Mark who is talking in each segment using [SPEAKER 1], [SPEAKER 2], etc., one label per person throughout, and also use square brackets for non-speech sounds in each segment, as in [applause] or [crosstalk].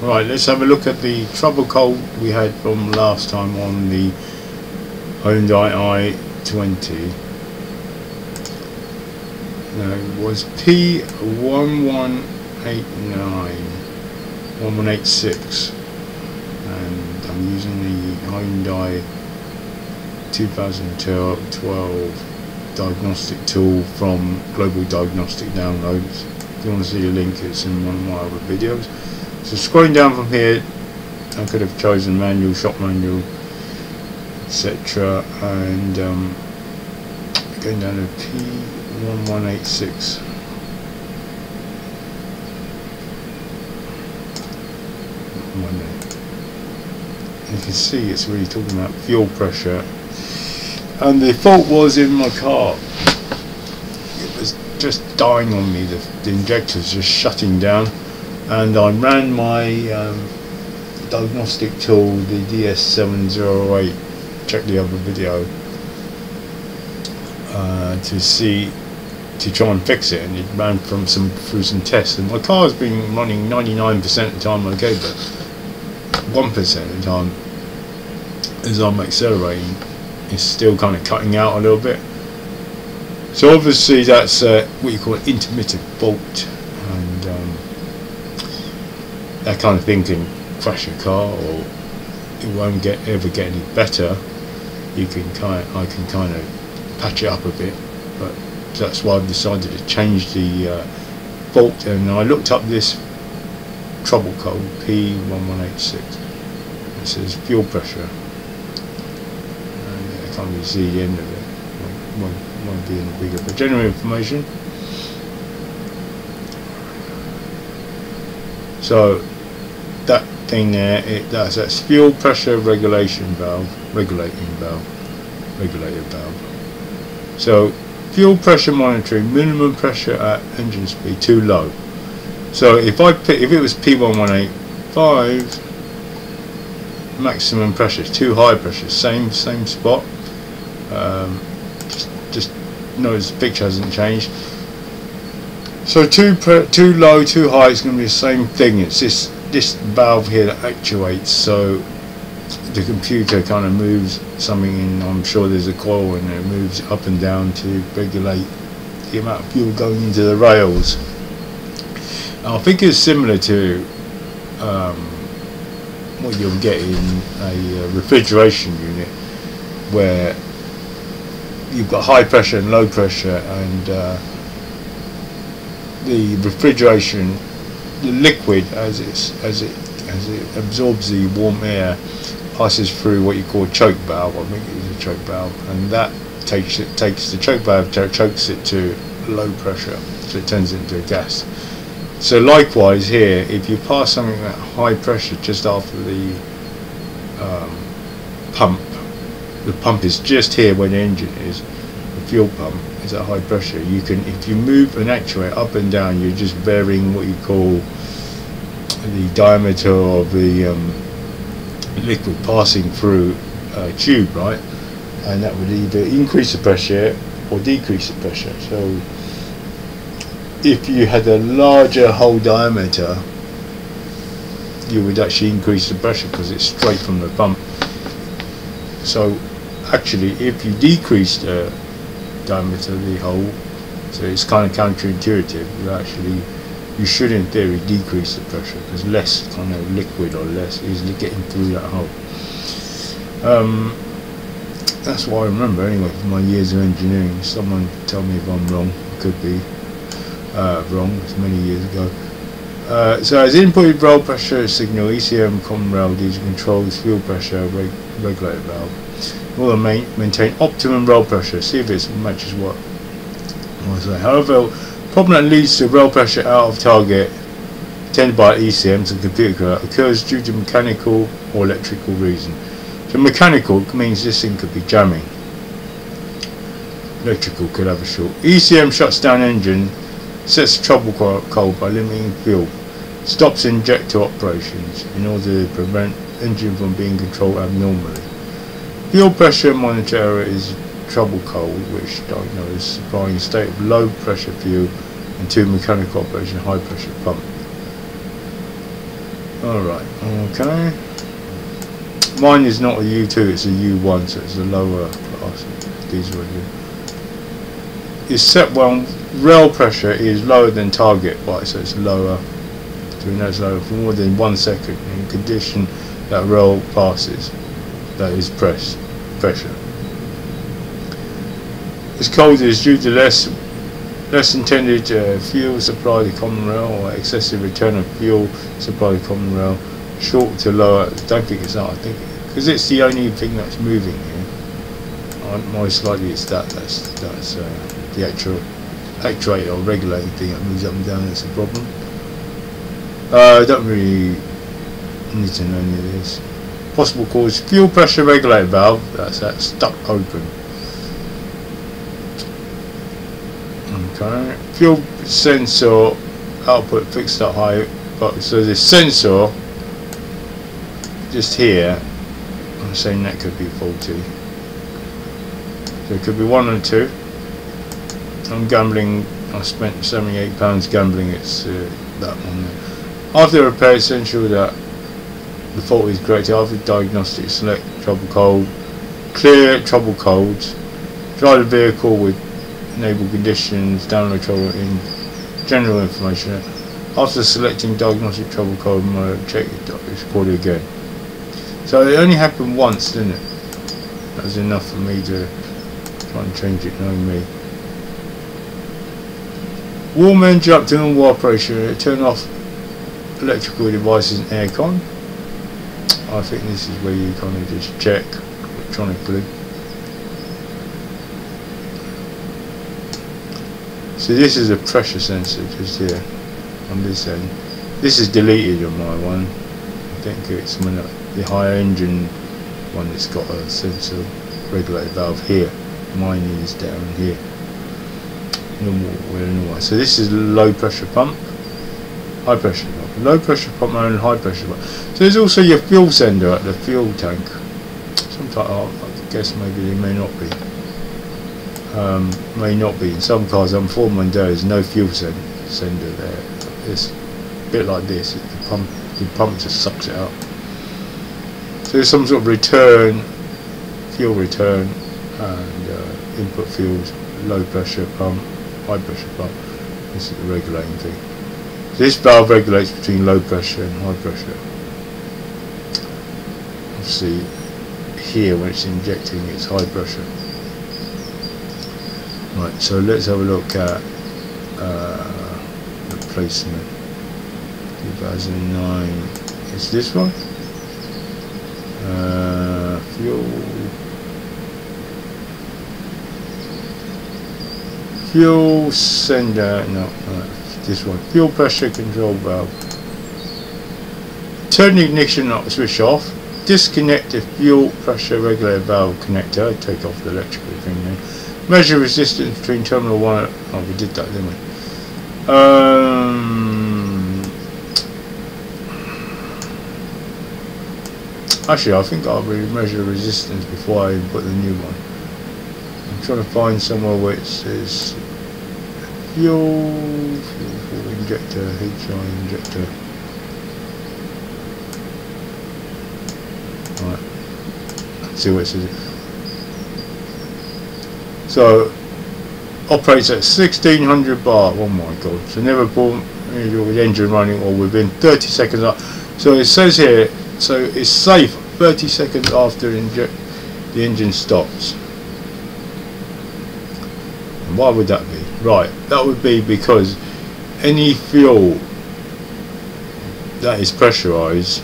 [SPEAKER 1] Right, let's have a look at the trouble code we had from last time on the Hyundai i20. Now it was P1189 1186 and I'm using the Hyundai 2012 diagnostic tool from Global Diagnostic Downloads. If you want to see the link, it's in one of my other videos. So scrolling down from here, I could have chosen manual, shop manual, etc. And um, going down to P1186. You can see it's really talking about fuel pressure and the fault was in my car it was just dying on me the, the injector was just shutting down and I ran my um, diagnostic tool the DS708 check the other video uh, to see to try and fix it and it ran from some through some tests and my car has been running 99% of the time okay but 1% of the time as I'm accelerating it's still kind of cutting out a little bit. So obviously that's uh, what you call an intermittent fault that kind of thing can crash your car or it won't get ever get any better you can kind of, I can kind of patch it up a bit but that's why I've decided to change the uh, fault and I looked up this trouble code P1186 it says fuel pressure I can't really see the end of it. Won't, be any bigger. But general information. So thing there, it, does that's fuel pressure regulation valve, regulating valve, regulator valve. So fuel pressure monitoring, minimum pressure at engine speed too low. So if I if it was P1185 maximum pressure, too high pressure, same same spot, um, just, just notice the picture hasn't changed. So too too low, too high is going to be the same thing. It's this this valve here that actuates. So the computer kind of moves something in. I'm sure there's a coil and it moves up and down to regulate the amount of fuel going into the rails. I think it's similar to um, what you'll get in a uh, refrigeration unit where you've got high pressure and low pressure and uh, the refrigeration the liquid as it's as it as it absorbs the warm air passes through what you call a choke valve. I think it is a choke valve. And that takes it takes the choke valve chokes it to low pressure. So it turns it into a gas. So likewise here if you pass something at high pressure just after the um, pump the pump is just here where the engine is the fuel pump at high pressure you can if you move an actuator up and down you're just varying what you call the diameter of the um, liquid passing through a tube right? And that would either increase the pressure or decrease the pressure. So if you had a larger hole diameter you would actually increase the pressure because it's straight from the pump. So actually if you decrease the diameter of the hole so it's kind of counterintuitive you actually you should in theory decrease the pressure. Because less kind of liquid or less easily getting through that hole. Um, that's what I remember anyway from my years of engineering. Someone tell me if I'm wrong. Could be uh, wrong. It's many years ago. Uh, so as input rail pressure signal ECM common rail diesel controls fuel pressure reg regulator valve will main, maintain optimum rail pressure. See if it matches what. However, problem that leads to rail pressure out of target tended by ECMs and computer occurs due to mechanical or electrical reason. So mechanical means this thing could be jamming. Electrical could have a short. ECM shuts down engine, sets trouble code by limiting fuel, stops injector operations in order to prevent engine from being controlled abnormally. Fuel pressure monitor is trouble code, which diagnoses supplying a state of low pressure fuel and two mechanical operation high pressure pump. Alright, okay. Mine is not a U2, it's a U1, so it's a lower class diesel engine. It's set well, rail pressure is lower than target, right, so it's lower, so we know lower for more than one second in condition that rail passes, that is press, pressure. It's colder is due to less less intended uh, fuel supply to common rail or excessive return of fuel supply to common rail. Short to lower I don't think it's that I think because it's the only thing that's moving here. Most likely it's that that's that's uh, the actual actuator or regulating thing that moves up and down that's a problem. Uh, I don't really need to know any of this possible cause. Fuel pressure regulator valve that's that stuck open. Okay. Fuel sensor output fixed at high but so this sensor just here I'm saying that could be faulty. So it could be one or two. I'm gambling I spent 78 pounds gambling it's uh, that one. There. after repair it's essential that the fault is corrected after diagnostic select trouble code clear trouble codes drive the vehicle with enable conditions, download trouble in general information. After selecting diagnostic trouble code mode, check it's recorded again. So it only happened once, didn't it? That was enough for me to try and change it, knowing me. Warm engine up to normal operation, turn off electrical devices and aircon. I think this is where you kind of just check electronically. So this is a pressure sensor just here on this end. This is deleted on my one. I think it's the higher engine one that's got a sensor regulator valve here. Mine is down here. Normal, normal. So this is low pressure pump, high pressure pump, low pressure pump and high pressure pump. So there's also your fuel sender at the fuel tank. Sometimes I guess maybe they may not be um, may not be. In some cars, I'm informed there is no fuel sender there. It's a bit like this. The pump, the pump just sucks it up. So there's some sort of return, fuel return, and uh, input fuels, low pressure pump, high pressure pump. This is the regulating thing. This valve regulates between low pressure and high pressure. Obviously, here when it's injecting, it's high pressure. Right, so let's have a look at uh, replacement. 2009 is this one? Uh, fuel. Fuel sender. No this one. Fuel pressure control valve. Turn the ignition switch off. Disconnect the fuel pressure regulator valve connector. Take off the electrical thing then. Measure resistance between terminal 1 oh we did that didn't we? Um, actually I think I'll measure resistance before I put the new one. I'm trying to find somewhere where it says fuel, fuel, fuel injector, HI injector Right. Let's see what it says so operates at 1600 bar. Oh my god! So never born with engine running or within 30 seconds. So it says here, so it's safe 30 seconds after the engine stops. And why would that be? Right, that would be because any fuel that is pressurized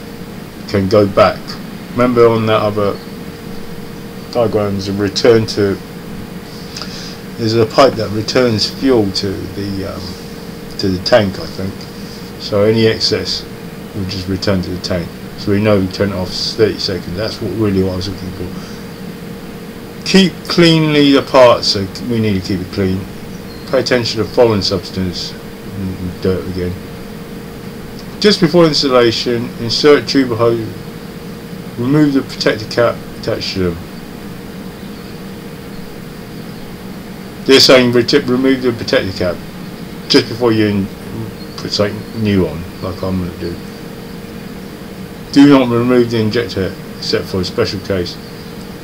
[SPEAKER 1] can go back. Remember on that other diagrams, return to there's a pipe that returns fuel to the um, to the tank I think. So any excess will just return to the tank. So we know we turn it off 30 seconds. That's what really what I was looking for. Keep cleanly the parts so we need to keep it clean pay attention to foreign substance mm, dirt again just before installation insert tube hose remove the protector cap attached to them They're saying remove the protector cap just before you put something new on, like I'm going to do. do not remove the injector except for a special case.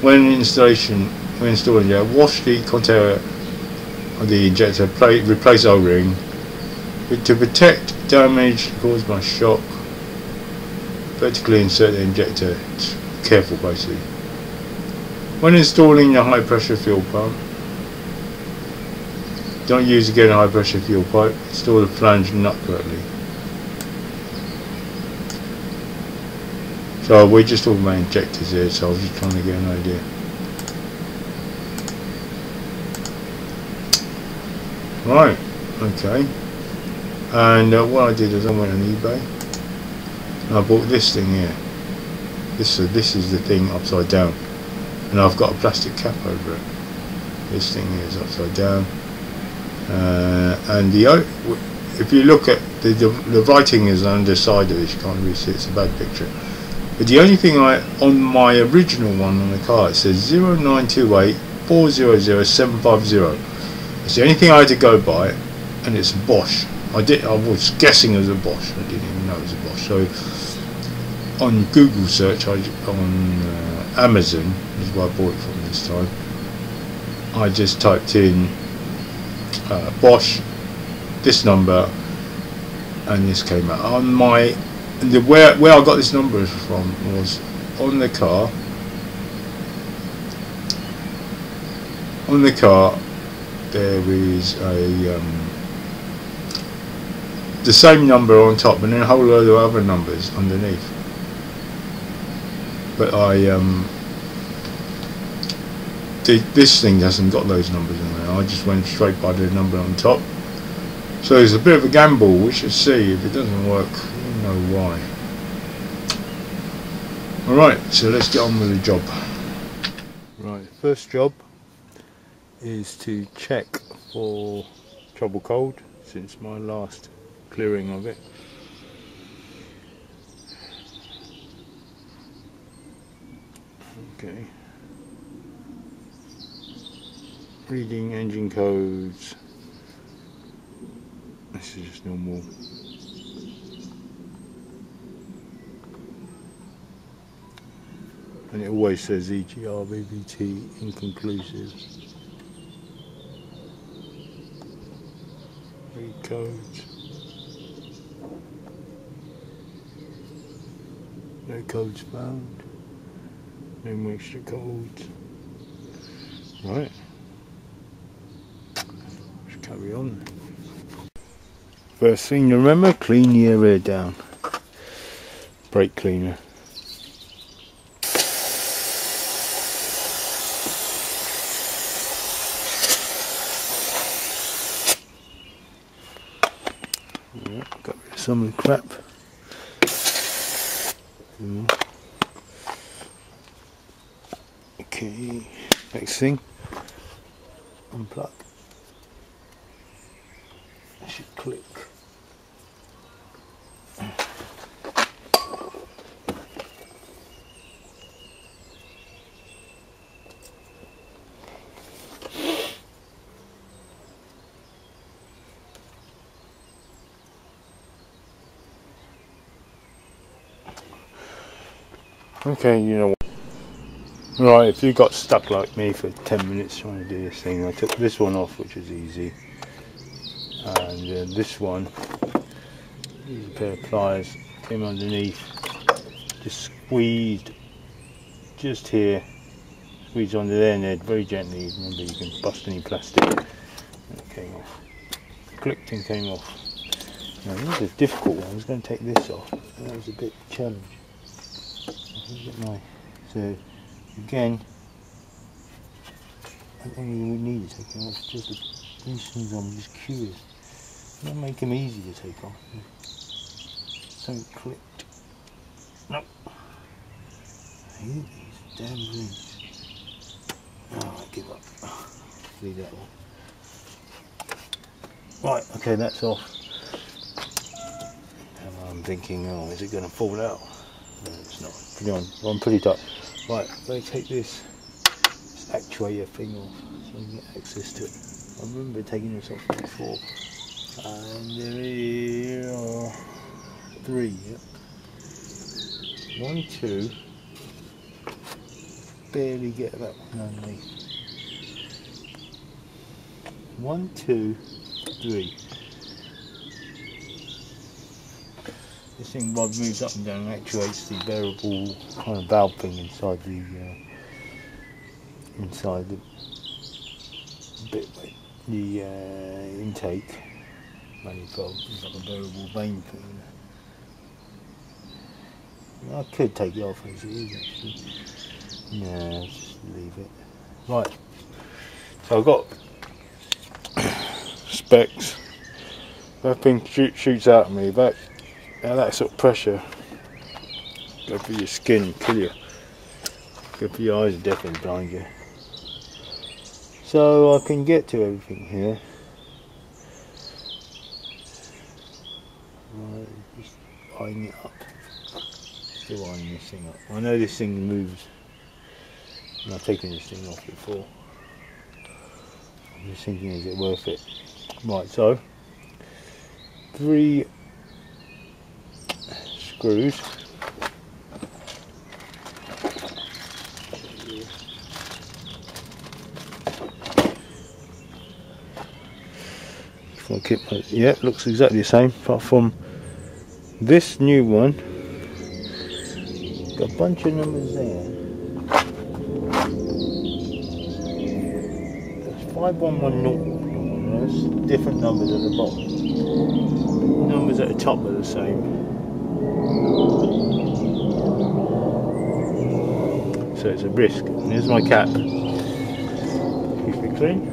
[SPEAKER 1] When installation, when installing it, wash the container the injector, plate, replace O-ring to protect damage caused by shock. Vertically insert the injector. Careful, basically. When installing the high pressure fuel pump, don't use again a high pressure fuel pipe. Install the flange nut correctly. So we're just talking about injectors here, so I was just trying to get an idea. Right, okay. And uh, what I did is I went on eBay and I bought this thing here. This, uh, this is the thing upside down. And I've got a plastic cap over it. This thing is upside down. Uh, and the if you look at the, the, the writing is on the side of this, you can't really see it's a bad picture. But the only thing I on my original one on the car it says 0928 400 750. It's the only thing I had to go by, and it's Bosch. I did. I was guessing it was a Bosch. I didn't even know it was a Bosch. So on Google search, I on uh, Amazon is where I bought it from this time. I just typed in uh, Bosch, this number, and this came out on my. The where where I got this number from was on the car. On the car, there is a um, the same number on top and then a whole load of other numbers underneath. But I um, this thing hasn't got those numbers in there. I just went straight by the number on top. So it's a bit of a gamble. We should see if it doesn't work. You know why. Alright, so let's get on with the job. Right, first job is to check for trouble code since my last clearing of it. Okay. Reading engine codes. This is just normal. And it always says EGR VVT inconclusive. Read codes. No codes found. No mixture codes. Right carry on. First thing to remember, clean your air down. Brake cleaner. Yeah, got rid of some of the crap. Mm. Okay, next thing, unplug should click. Okay, you know Right, if you got stuck like me for 10 minutes trying to do this thing, I took this one off, which is easy. And uh, this one a pair of pliers came underneath just squeezed just here squeeze onto there and there very gently remember you can bust any plastic. And it came off. Clicked and came off. Now this is difficult one I was going to take this off. That was a bit challenge so again I don't even need to take off just these things I'm just curious not make them easy to take off. Something clicked. Nope. I hate these damn things. Oh, I give up. Leave that one. Right, okay, that's off. And I'm thinking, oh, is it going to fall out? No, it's not. Pretty on, on pretty tight. Right, me take this, this actuator thing off so I can get access to it. I remember taking this off before. And there are three, yep. One, two. Barely get that one only. One, two, three. This thing rod moves up and down and actuates the variable kind of valve thing inside the uh, inside the bit the uh, intake manifold. It's like a variable vane thing. I could take it off as it is actually. No, just leave it. Right. So I've got [coughs] specs. That thing shoot, shoots out at me. That, that sort of pressure go for your skin, kill you. Go for your eyes, definitely blind you. So I can get to everything here. Just eyeing it up. Still eyeing this thing up. I know this thing moves. And I've taken this thing off before. I'm just thinking, is it worth it? Right, so three screws. Keep, yeah, looks exactly the same, apart from this new one. Got a bunch of numbers there. There's 5110 there's different numbers at the bottom. Numbers at the top are the same. So it's a brisk. And here's my cap. Keep it clean.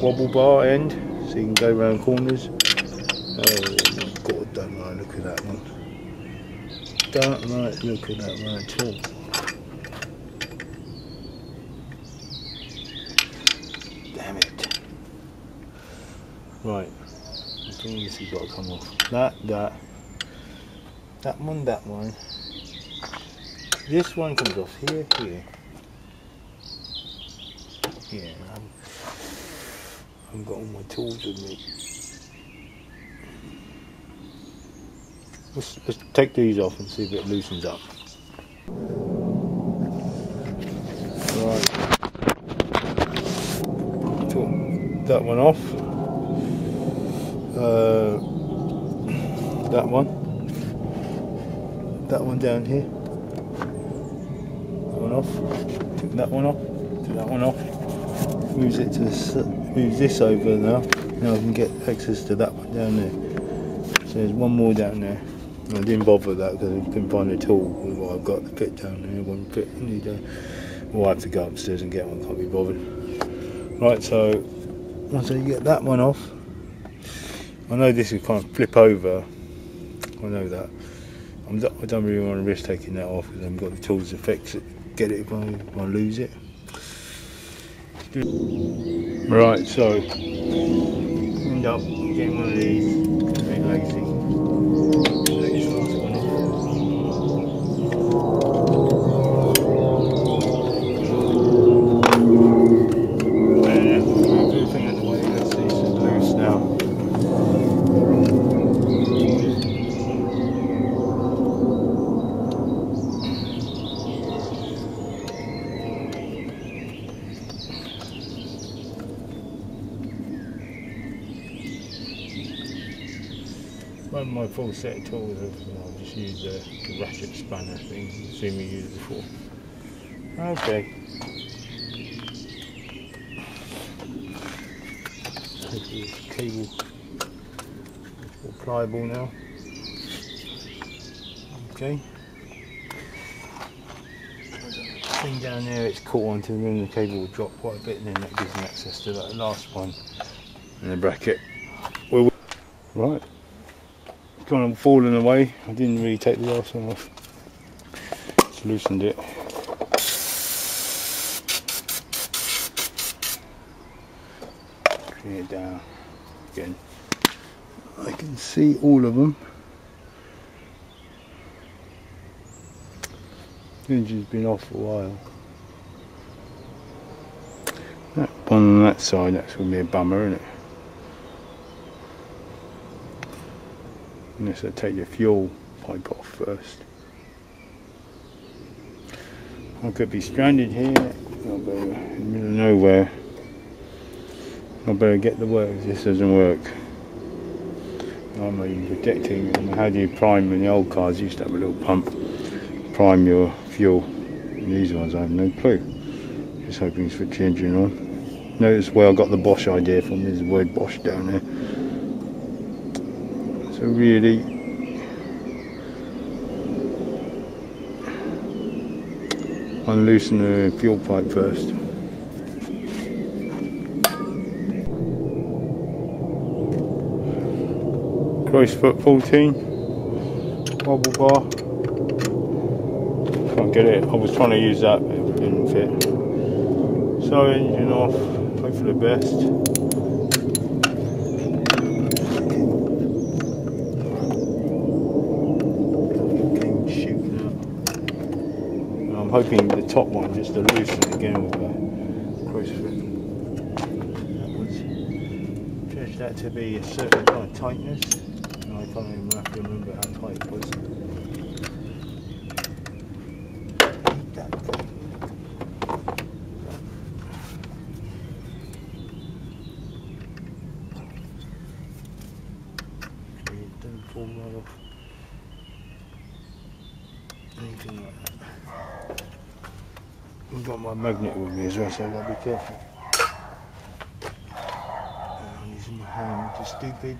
[SPEAKER 1] Wobble bar end, so you can go around corners. Oh god, don't mind, look at that one don't like look at that one at all. Damn it. Right. This has got to come off. That, that. That one, that one. This one comes off here, here. Yeah, I'm, I've got all my tools with me. Let's, let's take these off and see if it loosens up. Right. Took that one off. Uh, that one. That one down here. That one off. Took that one off. Took that one off. Moves it to this, moves this over now. Now I can get access to that one down there. So there's one more down there. I didn't bother that because I couldn't find a tool. Well, I've got the pit down there, one pit. I need a, well, I have to go upstairs and get one, can't be bothered. Right, so once I get that one off, I know this is kind of flip over. I know that. I'm, I don't really want to risk taking that off because I've got the tools to fix it, get it if I, if I lose it. Right, so end up getting one of these, very lazy. One of set of tools, I'll just use the, the ratchet spanner thing, you've seen me use before. Okay. This cable is pliable now. Okay. Thing down there it's caught onto and then the cable will drop quite a bit and then that gives me access to that last one in the bracket. Right kind of falling away. I didn't really take the last one off. Just loosened it. Bring it down again. I can see all of them. The engine's been off for a while. That one on that side, that's going to be a bummer, isn't it? Unless I take the fuel pipe off first. I could be stranded here, I'll be in the middle of nowhere. I better get the work if this doesn't work. I'm even them. How do you prime in the old cars used to have a little pump prime your fuel. And these ones I have no clue. Just hoping switch the engine on. Notice where I got the Bosch idea from, there's the word Bosch down there. Really unloosen the fuel pipe first. Crow's foot 14, wobble bar. Can't get it. I was trying to use that, but it didn't fit. So engine off. Hope for the best. I'm hoping the top one just to loosen again with the crow's foot. That was judge that to be a certain kind of tightness. and I can't even remember how tight it was. don't fall right off. Anything like that. I've got my magnet with me as well, so I've got to be careful. I'm using my hand, is stupid.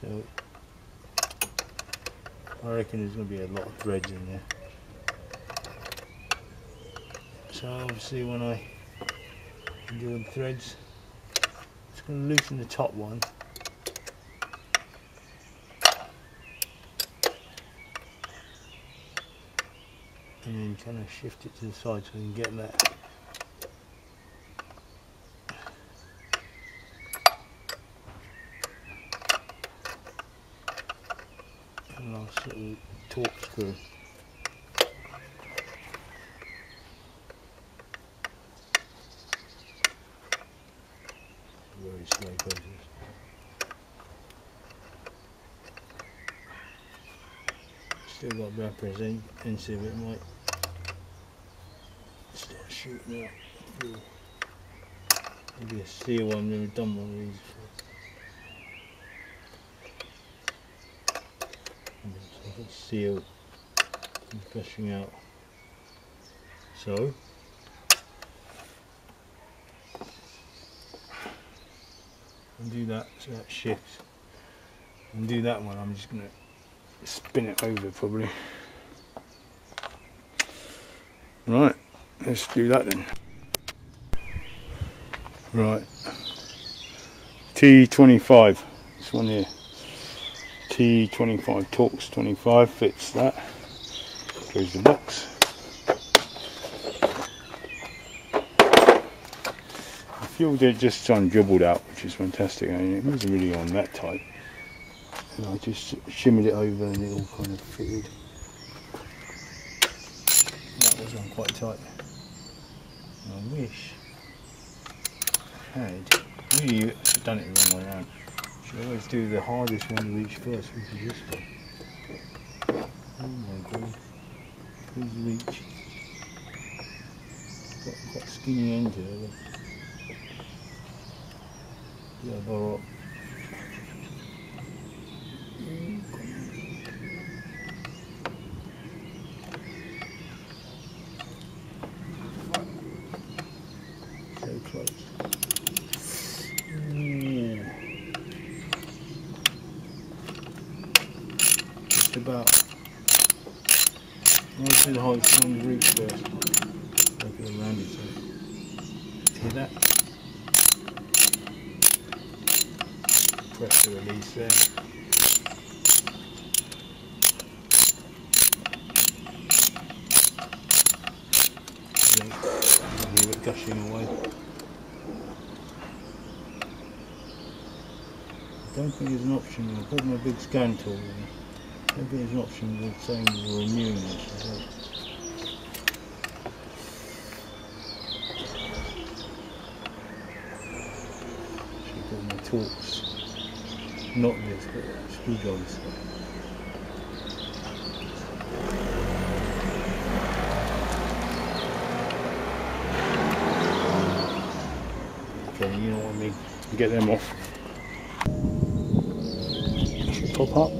[SPEAKER 1] So I reckon there's going to be a lot of threads in there. So obviously when I do the threads, it's going to loosen the top one. And then kind of shift it to the side so we can get that nice little Torx screw. Very slow process. Still got a bit apprehensive it might start shooting out. Maybe a steel one, never done one of these before. seal gushing out. So? And do that so that shifts and do that one. I'm just going to spin it over probably. Right let's do that then. Right. T25 this one here T25 Torx 25 fits that. Close the box. The fuel did just undribbled out, which is fantastic. I mean, it wasn't really on that tight. And I just shimmered it over and it all kind of fitted. That was on quite tight. I wish I had really done it the wrong way around. Always do the hardest one to reach first, which is this one. Oh my god. Please reach. Got quite skinny end here. Yeah, borrow up. So close. just about. I'll see the height on the roof first. Work it around it. So. Hear that? Pressure release there. Hear it gushing away. I don't think there's an option. I bought my big scan tool. Think there's an option with saying we're renewing this. well. Should my Torx. Not this, but screwdriver. Okay, you know what I mean. Get them off. Pop up.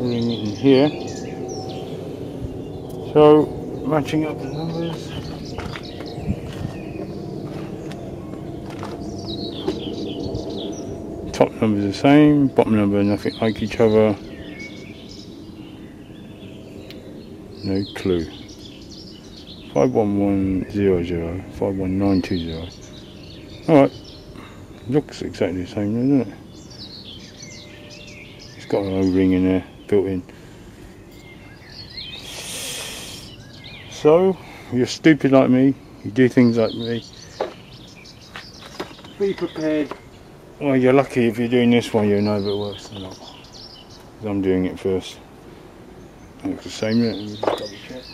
[SPEAKER 1] In here. So, matching up the numbers. Top number's the same, bottom number nothing like each other. No clue. 51100, 51920. Alright, looks exactly the same, doesn't it? It's got an O-ring in there, built in. So, you're stupid like me, you do things like me. Be prepared. Well, you're lucky if you're doing this one, you'll know if it works or not. 'Cause I'm doing it first. Looks the same, just double check.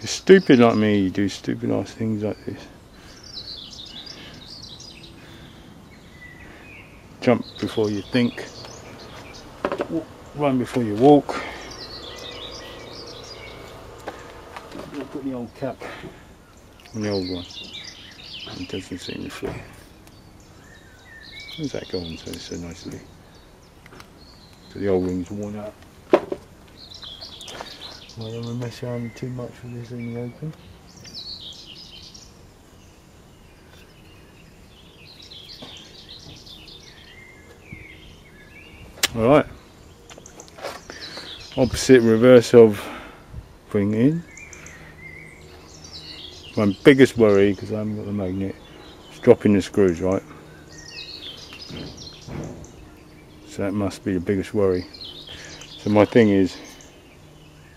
[SPEAKER 1] You're stupid like me, you do stupid ass things like this. Jump before you think. Run before you walk. Put the old cap on the old one. It doesn't seem to fit. Where's that going so so nicely? So the old ring's worn out. Well, I don't mess around too much with this in the open. Alright. Opposite reverse of bring in. My biggest worry, because I haven't got the magnet, is dropping the screws, right? So that must be the biggest worry. So my thing is,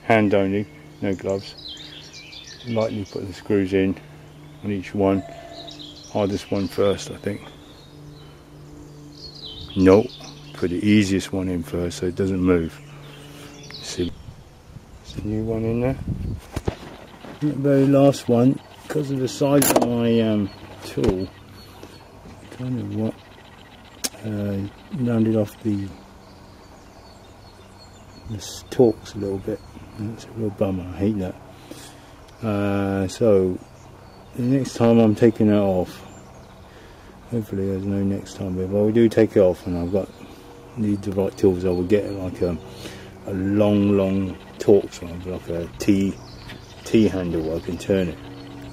[SPEAKER 1] hand only, no gloves. Lightly put the screws in on each one. Hardest one first, I think. Nope, put the easiest one in first so it doesn't move. See, there's a new one in there. The very last one, because of the size of my um, tool, kind of what uh, rounded off the the Torx a little bit. That's a real bummer. I hate that. Uh, so the next time I'm taking that off, hopefully there's no next time. But if I do take it off and I've got need the right tools, I will get like a a long, long Torx one, like a T T handle. where I can turn it.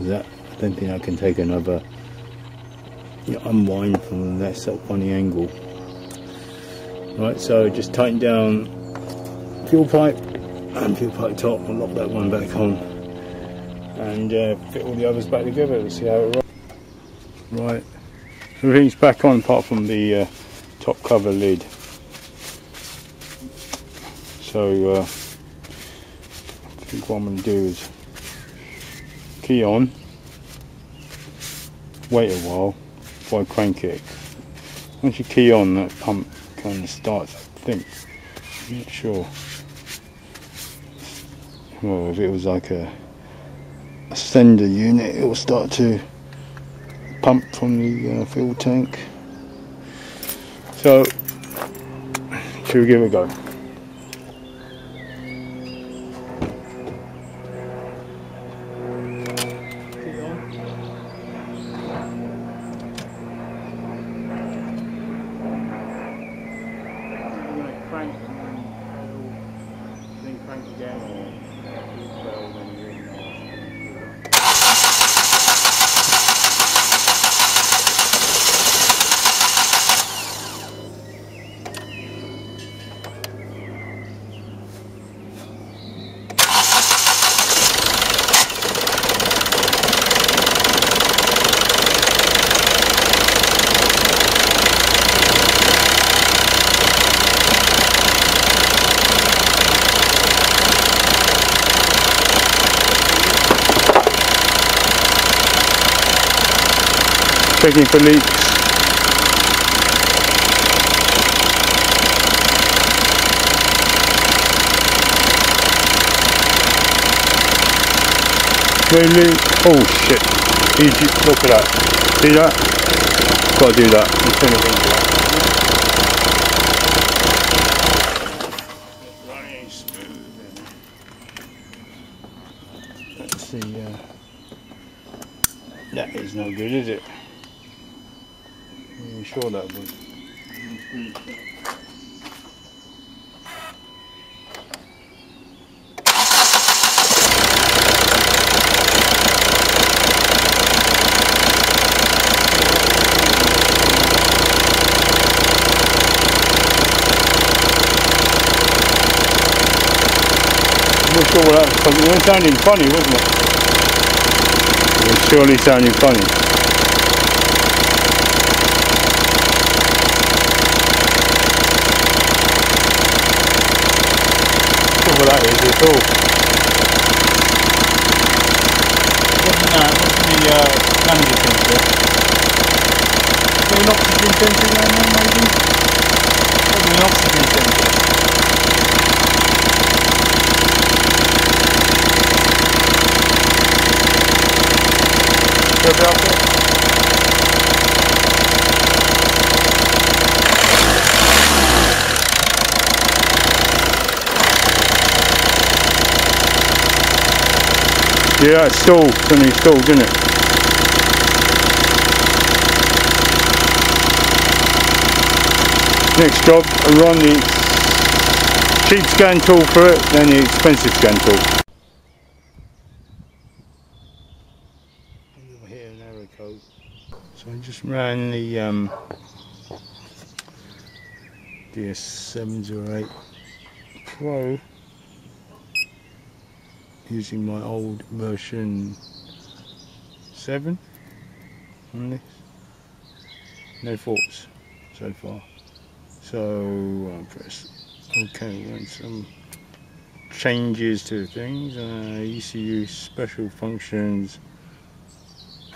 [SPEAKER 1] That I don't think I can take another you know, unwind from that sort of funny angle. Right, so just tighten down fuel pipe and fuel pipe top and lock that one back on and uh, fit all the others back together and see how it rolls. Right, everything's back on apart from the uh, top cover lid. So uh, I think what I'm going to do is key on, wait a while before I crank it. Once you key on, that pump kind of starts, I think. I'm not sure. Well, if it was like a, a sender unit, it will start to pump from the uh, fuel tank. So, should we give it a go? Crank Checking for leaks. Really? Oh shit. Did you look at that? See that? Gotta do that. Let's turn it into that. Let's see. Uh, that is no good, is it? I'm sure that would. I'm not sure what that was. It was sounding funny, wasn't it? It was surely sounding funny. what that is at all. Wasn't that? Wasn't the uh, lambda sensor? Is there an oxygen sensor down there maybe? Wasn't an oxygen sensor. It. Yeah, it stalled. Suddenly stalled, didn't it? Next job, run the cheap scan tool for it, then the expensive scan tool. Over here in arrow code. So I just ran the um, DS708 Pro using my old version 7 on this. No faults so far. So I'll press OK and some changes to things. Uh, ECU special functions.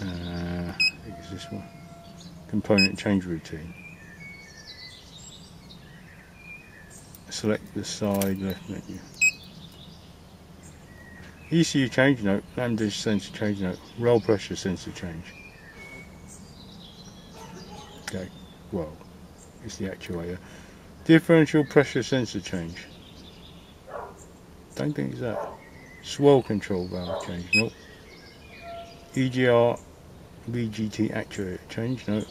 [SPEAKER 1] Uh, think it's this one. Component change routine. Select the side left menu. ECU change note, lambda sensor change note, rail pressure sensor change. Okay, well, it's the actuator. Differential pressure sensor change. Don't think it's that. Swirl control valve change, nope. EGR VGT actuator change, nope.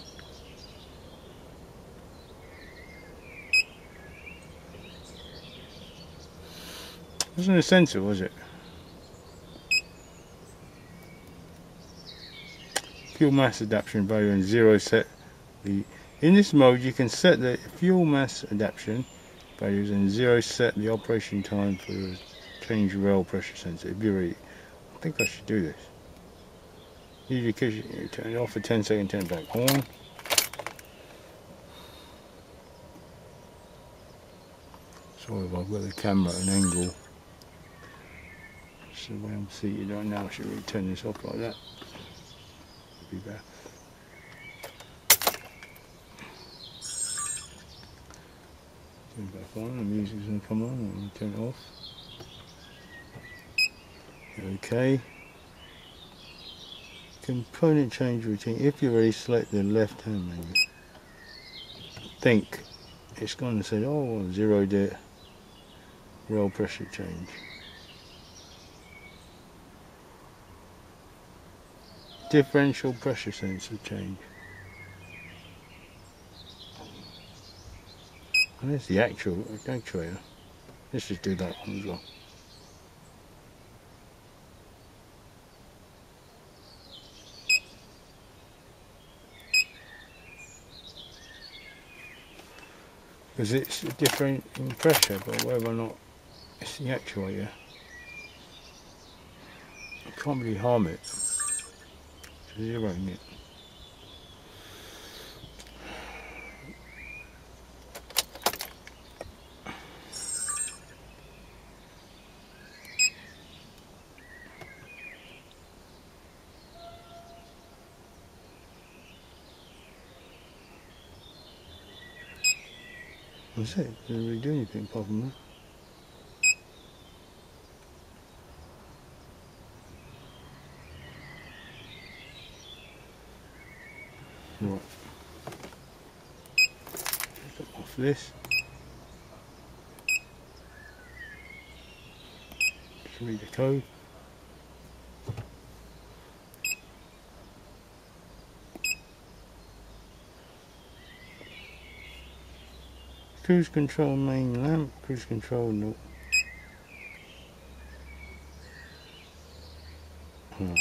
[SPEAKER 1] Wasn't a sensor, was it? fuel mass adaptation value and zero set the in this mode you can set the fuel mass adaptation values and zero set the operation time for change rail pressure sensor if you really I think I should do this usually because you turn it off for 10 seconds turn it back on sorry if I've got the camera at an angle so way I'm seated right now I should really turn this off like that be there. Turn it back on, the music's to come on, turn it off. Okay. Component change routine. If you already select the left hand menu, think it's going to say, oh, zero date, rail pressure change. differential pressure sensor change. And there's the actual actuator. Let's just do that one as well. Because it's different in pressure, but whether or not it's the actuator. You can't really harm it. Zeroing it. That's it. Didn't really do anything apart from that. Right. Off this. Just read the code. Cruise control main lamp, cruise control no. Oh, hmm.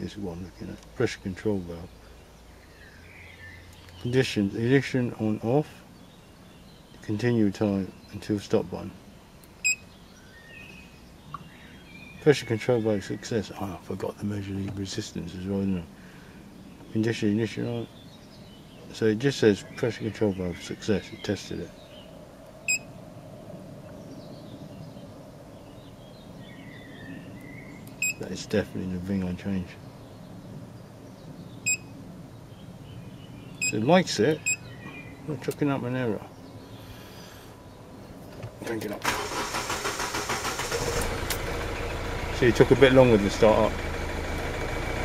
[SPEAKER 1] this is what I'm looking at. Pressure control valve. Conditions, ignition on off. Continue time until stop button. Pressure control valve success. Oh, I forgot to measure the resistance as well? Condition ignition on. So it just says pressure control valve success. It tested it. Is definitely the thing I change. So it likes it. I'm chucking up an error. Crank it up. See, it took a bit longer to start up.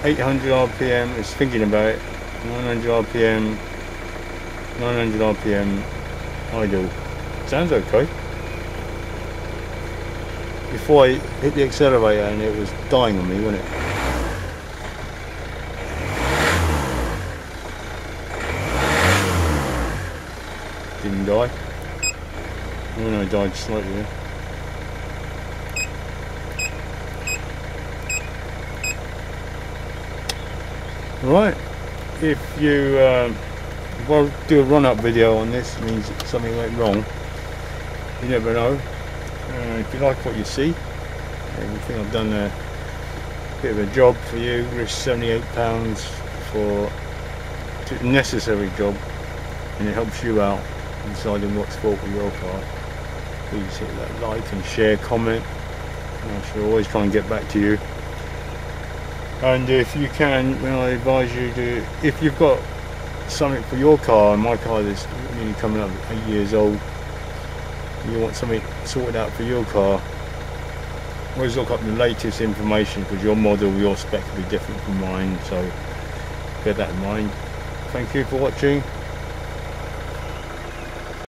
[SPEAKER 1] 800 RPM, it's thinking about it. 900 RPM, 900 RPM, idle. Sounds okay before I hit the accelerator and it was dying on me, wasn't it? Didn't die. Oh no, I died slightly Right, if you um, do a run-up video on this, means something went wrong. You never know. Uh, if you like what you see, and you think I've done a bit of a job for you, risk £78 for a necessary job, and it helps you out in deciding what's with your car, please hit that like and share, comment. I shall always try and get back to you. And if you can, when I advise you to, if you've got something for your car, and my car is nearly coming up eight years old, you want something sorted out for your car, always look up the latest information because your model, your spec will be different from mine, so bear that in mind. Thank you for watching.